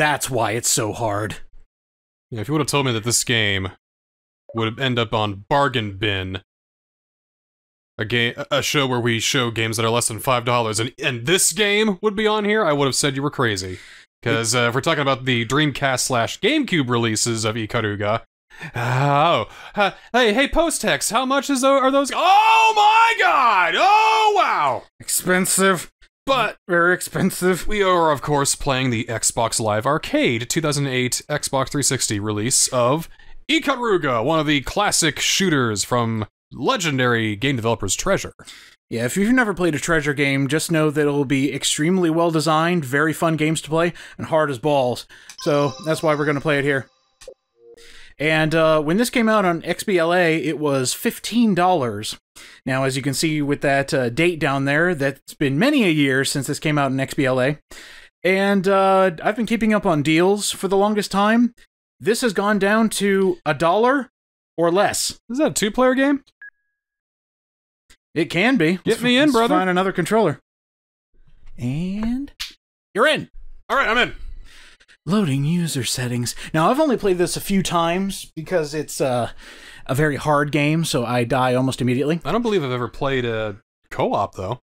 That's why it's so hard. Yeah, if you would have told me that this game would end up on Bargain Bin, a game, a show where we show games that are less than five dollars, and and this game would be on here, I would have said you were crazy. Because uh, if we're talking about the Dreamcast slash GameCube releases of Ikaruga, oh, uh, hey, hey, Postex, how much is tho- are those? Oh my God! Oh wow! Expensive, But very expensive. we are, of course, playing the Xbox Live Arcade 2008 Xbox 360 release of Ikaruga, one of the classic shooters from legendary game developers Treasure. Yeah, if you've never played a treasure game, just know that it'll be extremely well designed, very fun games to play, and hard as balls. So that's why we're going to play it here. And uh, when this came out on XBLA, it was $15. Now, as you can see with that uh, date down there, that's been many a year since this came out in XBLA. And uh, I've been keeping up on deals for the longest time. This has gone down to a dollar or less. Is that a two player game? It can be. Get Let's- me in, let's brother. Find another controller. And you're in. All right, I'm in. Loading user settings. Now I've only played this a few times because it's uh, a very hard game, so I die almost immediately. I don't believe I've ever played a co op though.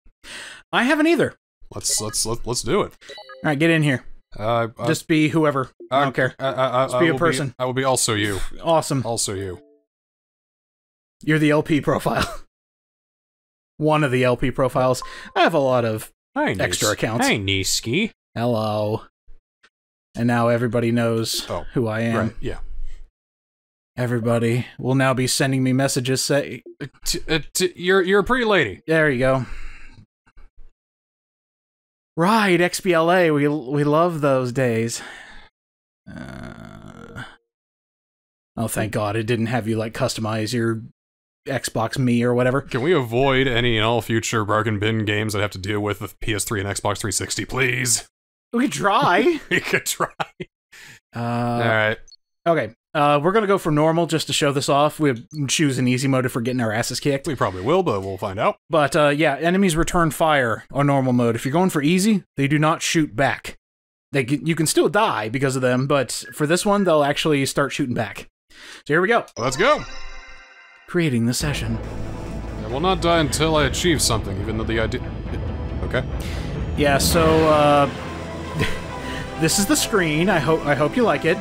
I haven't either. Let's let's let, let's do it. All right, get in here. Uh, I- Just be whoever. I I don't care. I, I, I, Just be a person. I will be also you. Awesome. Also you. You're the LP profile. One of the LP profiles. I have a lot of Hi, Extra accounts. Hi, Niski. hello. And now everybody knows Oh, who I am. Right. Yeah. Everybody will now be sending me messages say T- uh, t- you're you're a pretty lady. There you go. Right, XBLA. We we love those days. Uh, oh, thank God it didn't have you like customize your Xbox Me or whatever. Can we avoid any and all future bargain bin games that have to deal with the PS3 and Xbox 360, please? We could try. We could try. uh, all right. okay, uh, we're gonna go for normal just to show this off. We choose an easy mode if we're getting our asses kicked. We probably will, but we'll find out. But uh, yeah, enemies return fire on normal mode. If you're going for easy, they do not shoot back. They you can still die because of them, but for this one, they'll actually start shooting back. So here we go. Let's go. Creating the session. I will not die until I achieve something, even though the idea. Okay. Yeah. So uh, this is the screen. I hope I hope you like it.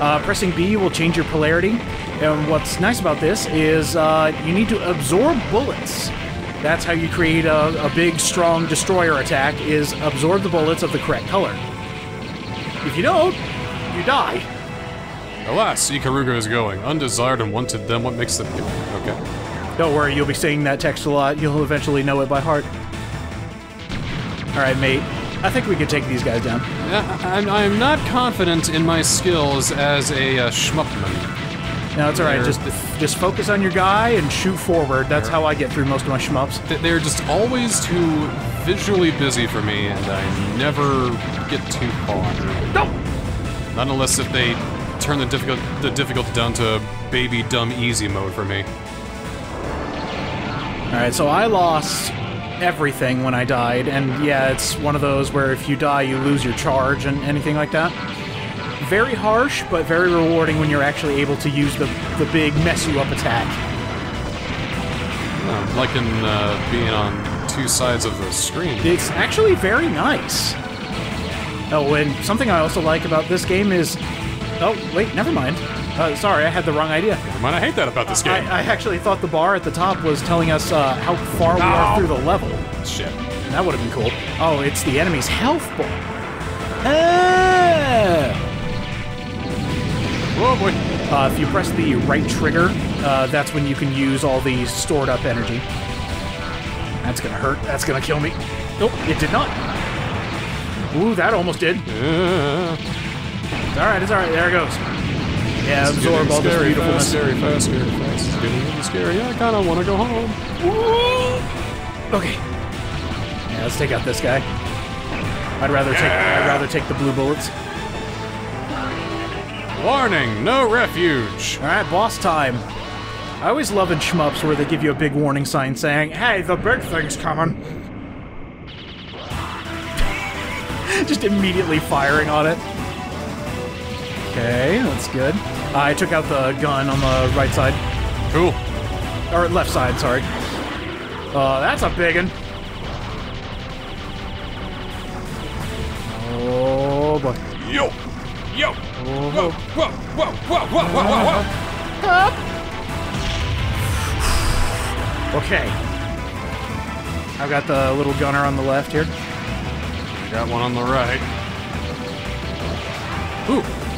Uh, pressing B will change your polarity. And what's nice about this is uh, you need to absorb bullets. That's how you create a, a big, strong destroyer attack. Is absorb the bullets of the correct color. If you don't, you die. Alas, Ikaruga is going. Undesired and wanted, then what makes them. Okay. Don't worry, you'll be saying that text a lot. You'll eventually know it by heart. All right, mate. I think we could take these guys down. I'm, I'm not confident in my skills as a uh, schmuppman. No, it's all right. Just just focus on your guy and shoot forward. That's how I get through most of my shmups. They're just always too visually busy for me, and I never get too far. No. Not unless if they turn the difficult the difficulty down to baby dumb easy mode for me. All right, so I lost everything when I died, and yeah, it's one of those where if you die, you lose your charge and anything like that. Very harsh, but very rewarding when you're actually able to use the the big mess you up attack. Like in uh, being on two sides of the screen. It's actually very nice. Oh, and something I also like about this game is, oh wait, never mind. Uh, sorry, I had the wrong idea. Never mind, I hate that about this game. I actually thought the bar at the top was telling us uh, how far we are through the level. Shit. That would have been cool. Oh, it's the enemy's health bar. Ah! Oh boy. Uh, if you press the right trigger, uh, that's when you can use all the stored up energy. That's gonna hurt. That's gonna kill me. Nope, it did not. Ooh, that almost did. It's alright, it's alright. There it goes. Yeah, it's absorb all this beautifulness. scary fast, scary fast. It's getting really scary. I kind of want to go home. Okay. Yeah, let's take out this guy. I'd rather take I'd rather take the blue bullets. Warning, no refuge. Alright, boss time. I always love in shmups where they give you a big warning sign saying, Hey, the big thing's coming. Just immediately firing on it. Okay, that's good. I took out the gun on the right side. Cool. Or left side, sorry. Uh, that's a big one. Oh boy. Yo! Yo! Oh, Whoa! Whoa! Whoa! Whoa! Whoa! Whoa! Whoa! Whoa! Up. Okay. I've got the little gunner on the left here. I Got one on the right. Ooh!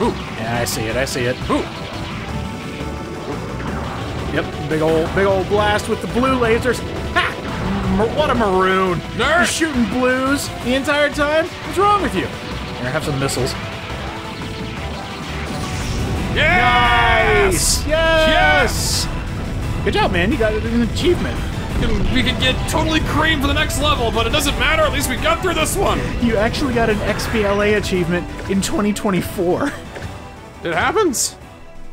Ooh! Yeah, I see it. I see it. Ooh! Yep, big old, big old blast with the blue lasers. Ha! What a maroon! Nerd! You're shooting blues the entire time. What's wrong with you? Here, have some missiles. Yes! Yes! Yes! Good job, man. You got an achievement. We could get totally cream for the next level, but it doesn't matter. At least we got through this one. You actually got an XBLA achievement in 2024. It happens.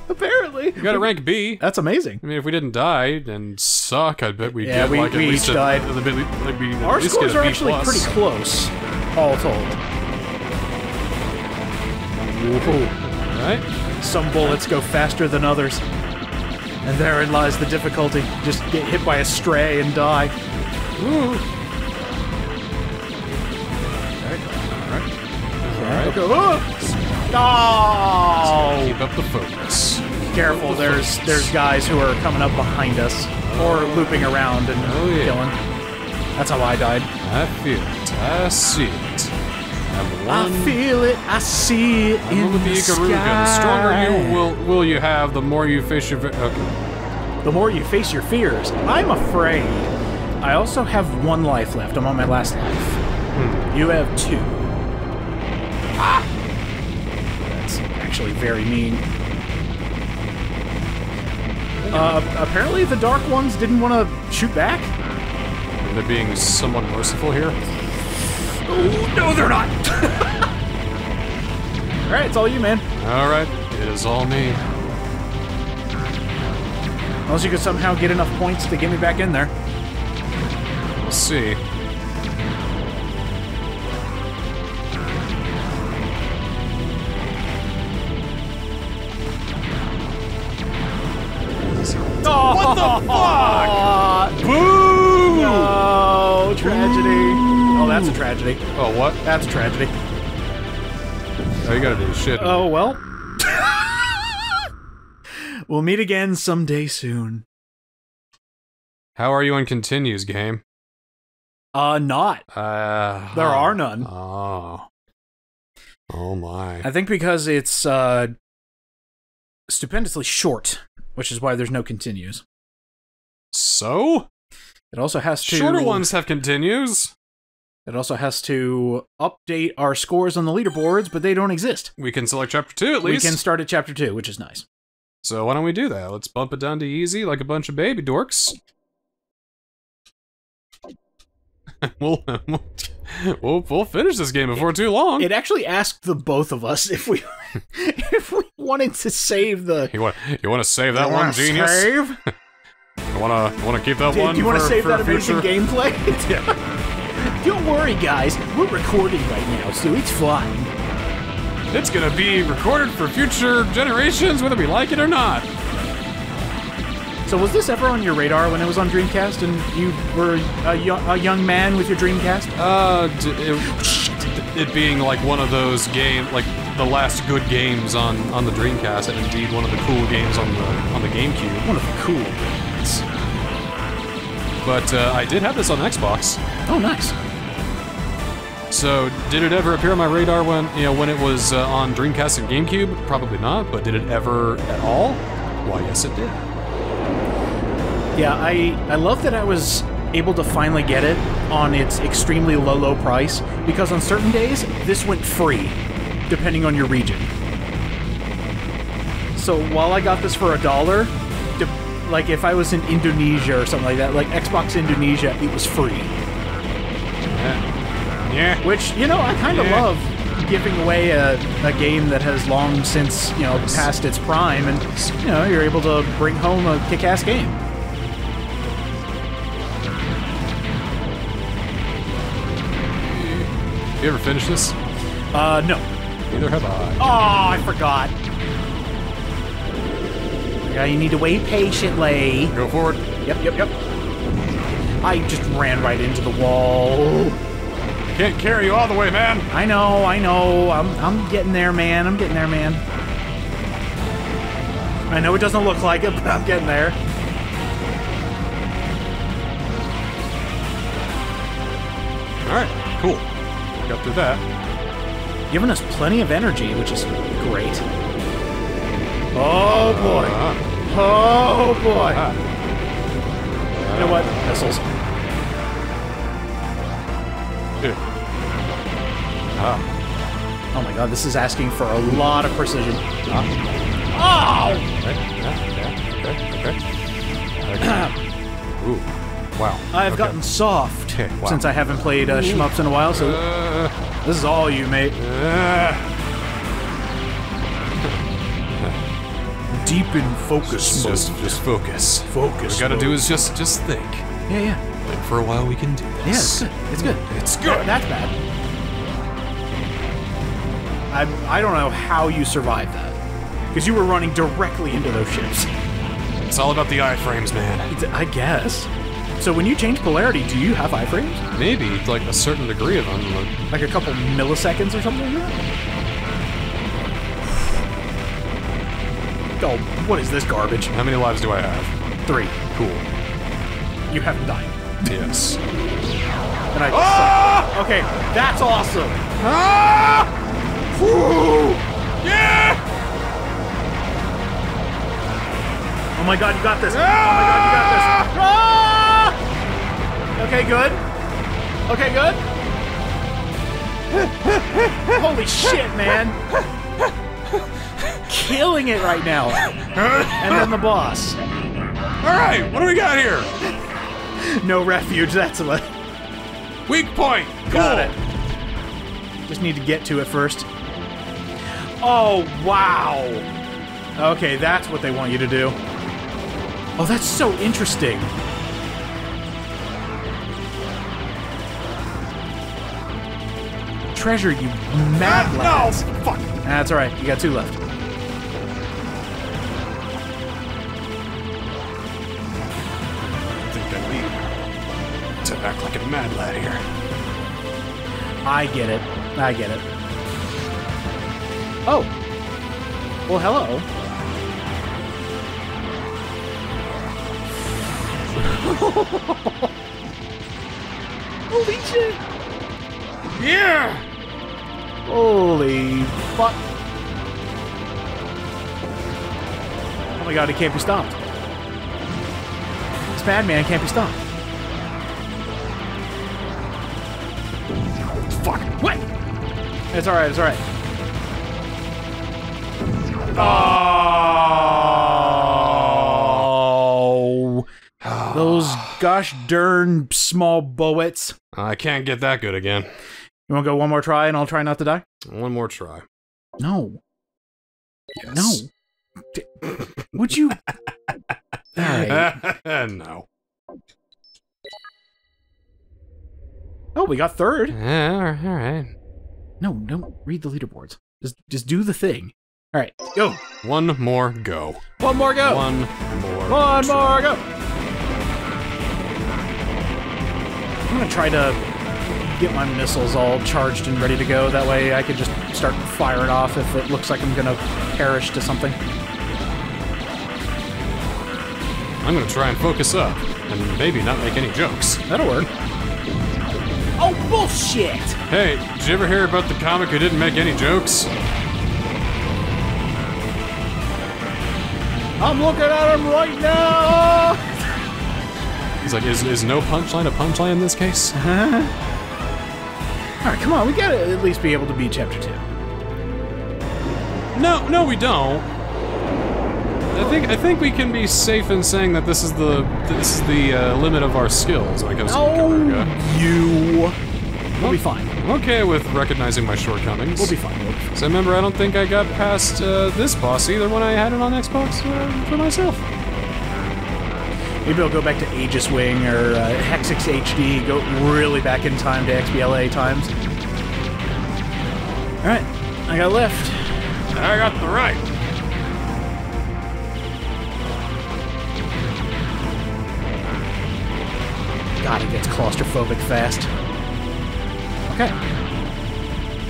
Apparently. You got a rank B. That's amazing. I mean, if we didn't die and suck, I bet we'd Yeah, get we- like we at least each a, died. The, bit- like we Our scores a are actually plus. pretty close, all told. Right? Some bullets go faster than others. And therein lies the difficulty. Just get hit by a stray and die. Ooh. Alright. Oh! No! Keep up the focus. Careful, there's there's guys who are coming up behind us. Or oh. looping around and Oh, yeah. killing. That's how I died. I feel it. I see it. I feel it, I see it in the, the sky. The stronger you will will you have, the more you face your. Okay. the more you face your fears. I'm afraid. I also have one life left. I'm on my last life. You have two. Ah! That's actually very mean. Uh, apparently the Dark Ones didn't want to shoot back. They're being somewhat merciful here. Oh, no, they're not! Alright, it's all you, man. All right, it is all me. Unless you could somehow get enough points to get me back in there. We'll see. Oh, what the fuck? Boo! No, tragedy. Oh, that's a tragedy. Oh, what? That's a tragedy. Oh, you gotta do shit. Oh, well. we'll meet again someday soon. How are you on continues, game? Uh, not. Uh, There are none. Oh. Oh my. I think because it's, uh, stupendously short, which is why there's no continues. So? It also has to... Shorter ones have continues. It also has to update our scores on the leaderboards, but they don't exist. We can select chapter two at least. We can start at chapter 2, which is nice. So why don't we do that? Let's bump it down to easy like a bunch of baby dorks. we'll, we'll we'll finish this game before too long. It actually asked the both of us if we if we wanted to save the you want you want to save that one wanna genius? Save? You want to want to keep that Do one? you want to save that amazing future? gameplay? Yeah. Don't worry, guys. We're recording right now, so it's fine. It's gonna be recorded for future generations, whether we like it or not. So, was this ever on your radar when it was on Dreamcast, and you were a, yo- a young man with your Dreamcast? Uh, d- it, it being like one of those game, like the last good games on on the Dreamcast, and indeed one of the cool games on the on the GameCube. One of the cool games. But uh, I did have this on Xbox. Oh, nice. So did it ever appear on my radar when you know when it was uh, on Dreamcast and GameCube? Probably not. But did it ever at all? Why, yes, it did. Yeah, I I love that I was able to finally get it on its extremely low low price because on certain days this went free depending on your region. So while I got this for a dollar, like if I was in Indonesia or something like that, like Xbox Indonesia, it was free. Yeah. Which, you know, I kind of Yeah. love giving away a, a game that has long since, you know, passed its prime and, you know, you're able to bring home a kick-ass game. You ever finished this? Uh, no. Neither have I. Oh, I forgot. Yeah, you need to wait patiently. Go forward. Yep, yep, yep. I just ran right into the wall. Can't carry you all the way, man. I know, I know. I'm, I'm getting there, man. I'm getting there, man. I know it doesn't look like it, but I'm getting there. All right, cool. Got through that. Giving us plenty of energy, which is great. Oh boy. Ah, Oh boy. ah. You know what? Missiles. Ah. Oh my god, this is asking for a lot of precision. Ah. Oh! Okay. Okay. Okay. Okay. Ooh. Wow. I've gotten soft wow. since I haven't played uh, shmups in a while, so Uh, this is all you, mate. uh, Deep in focus just, just focus. Focus. What we gotta do is just, just think. Yeah, yeah. Think for a while. We can do Yeah, this. it's good. It's good. It's That- good. that's bad. I I don't know how you survived that. Because you were running directly into those ships. It's all about the iframes, man. I guess. So when you change polarity, do you have iframes? Maybe like a certain degree of them. Like, Like a couple milliseconds or something like that? Oh, what is this garbage? how many lives do I have? Three. Cool. You haven't died. Yes. And I Ah! Okay, that's awesome. Ah! Woo! Yeah! Oh my god, you got this. Oh my god, you got this. Ah! Okay, good. Okay, good. Holy shit, man. Killing it right now. And then the boss. All right, what do we got here? No refuge, that's what. Weak point. Cool. Got it. Just need to get to it first. Oh, wow. Okay, that's what they want you to do. Oh, that's so interesting. Treasure, you mad Ah, lads. no, fuck. That's alright, you got two left. I think I need to act like a mad lad here. I get it. I get it. Oh. Well, hello. Holy shit! Yeah. Holy fuck. Oh my god, he can't be stopped. This madman can't be stopped. Fuck. What? It's alright, it's alright. Oh. Those gosh darn small bullets. I can't get that good again. You want to go one more try and I'll try not to die? One more try. No. Yes. No. Would you? No. Oh, we got third. Yeah, all right, all right. No, don't read the leaderboards. Just just do the thing. All right, go. One more go. One more go. One more. One try. more go. I'm gonna try to get my missiles all charged and ready to go. That way I can just start firing off if it looks like I'm gonna perish to something. I'm gonna try and focus up and maybe not make any jokes. That'll work. Oh, bullshit! Hey, did you ever hear about the comic who didn't make any jokes? I'm looking at him right now! He's like, is, is no punchline a punchline in this case? Alright, come on, we gotta at least be able to beat chapter 2. No, no, we don't. I think I think we can be safe in saying that this is the this is the uh, limit of our skills when it comes to Oh, you. We'll be fine. I'm okay with recognizing my shortcomings. We'll be fine. We'll be fine. So remember, I don't think I got past uh, this boss either when I had it on Xbox uh, for myself. Maybe I'll go back to Aegis Wing or uh, Hexic HD, go really back in time to XBLA times. Alright, I got left. I got the right. God, it gets claustrophobic fast. Okay.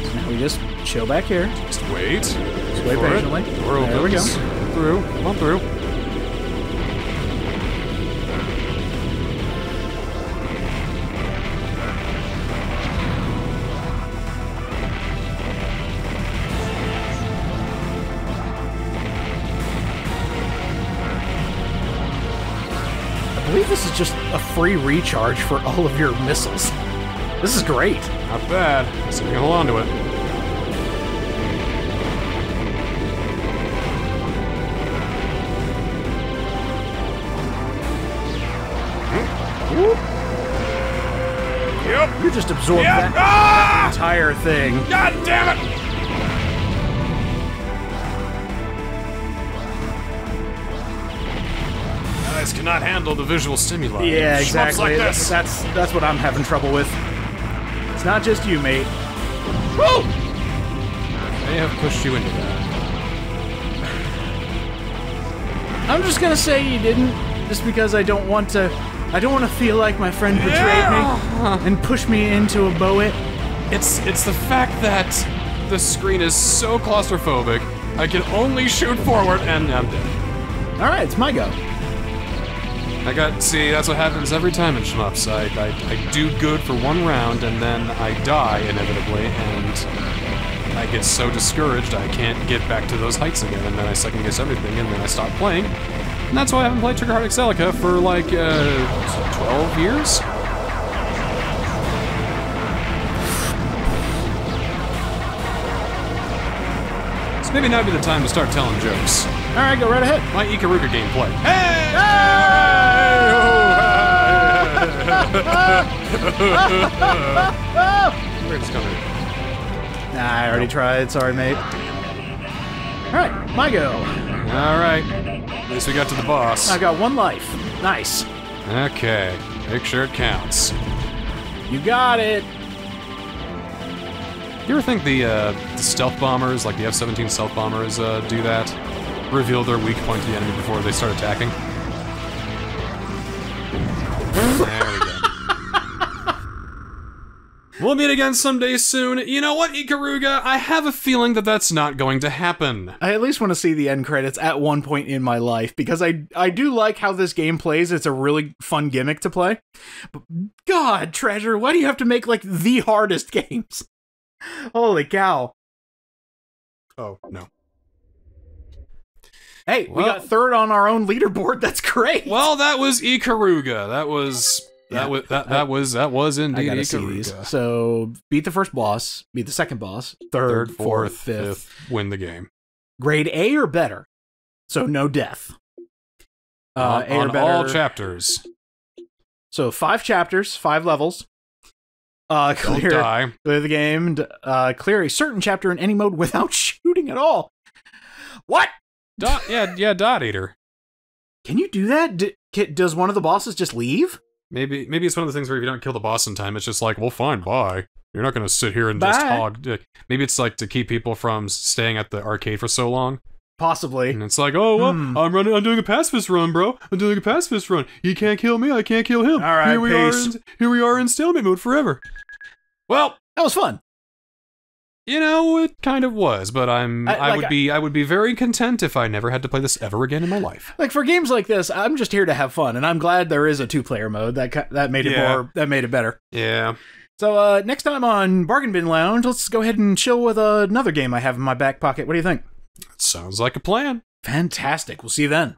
So now we just chill back here. Just wait. Just wait for it. patiently. Door There we go. Through. Come on through. I believe this is just a free recharge for all of your missiles. This is great. Not bad. So we can hold on to it. Yep. You just absorbed Yep. that Ah! entire thing. God damn it! Guys cannot handle the visual stimuli. Yeah, exactly. Like that's, this. that's that's what I'm having trouble with. It's not just you, mate. Woo! They have pushed you into that. I'm just gonna say you didn't, just because I don't want to. I don't want to feel like my friend betrayed Yeah. me and pushed me into a boet. It's it's the fact that the screen is so claustrophobic. I can only shoot forward, and I'm dead. All right, it's my go. I got see. That's what happens every time in shmups. I, I I do good for one round, and then I die inevitably, and I get so discouraged I can't get back to those heights again, and then I second guess everything, and then I stop playing. And that's why I haven't played Trigger Heart Exelica for like uh, 12 years. So maybe now would be the time to start telling jokes. All right, go right ahead. My Ikaruga gameplay. Where's it coming? Nah, I already tried. Sorry, mate. All right, my go. All right. At least we got to the boss. I got one life. Nice. Okay. Make sure it counts. You got it. You ever think the, uh, the stealth bombers, like the F-17 stealth bombers, uh, do that? Reveal their weak point to the enemy before they start attacking? There we go. We'll meet again someday soon. You know what, Ikaruga? I have a feeling that that's not going to happen. I at least want to see the end credits at one point in my life because I I do like how this game plays. It's a really fun gimmick to play. But God, Treasure, why do you have to make like the hardest games? Holy cow. Oh, no. Hey, we got third on our own leaderboard. That's great. Well, that was Ikaruga. That was that Yeah. was that, that was that was indeed Ikaruga. So beat the first boss, beat the second boss, third, Third, fourth, fourth, fifth. fifth, win the game. Grade A or better. So no death. Uh, on A or on all chapters. so five chapters, five levels. Uh, clear, die. clear the game. and, Uh, clear a certain chapter in any mode without shooting at all. What? Dot, yeah, yeah, Dot Eater. Can you do that? D- ca- does one of the bosses just leave? Maybe maybe it's one of the things where if you don't kill the boss in time, it's just like, well, fine, bye. You're not gonna sit here and just hog. dick. Maybe it's like to keep people from staying at the arcade for so long, Possibly. and it's like, oh well, Hmm. I'm running, I'm doing a pacifist run, bro. I'm doing a pacifist run. He can't kill me. I can't kill him. All right, here we peace. are. In, here we are in stalemate mode forever. Well, That was fun. You know, it kind of was, but I'm I- I, would be I would be very content if I never had to play this ever again in my life. Like for games like this, I'm just here to have fun, and I'm glad there is a two-player mode. That that made it Yeah. more. That made it better. Yeah. So uh, next time on Bargain Bin Lounge, let's go ahead and chill with another game I have in my back pocket. What do you think? Sounds like a plan. Fantastic. We'll see you then.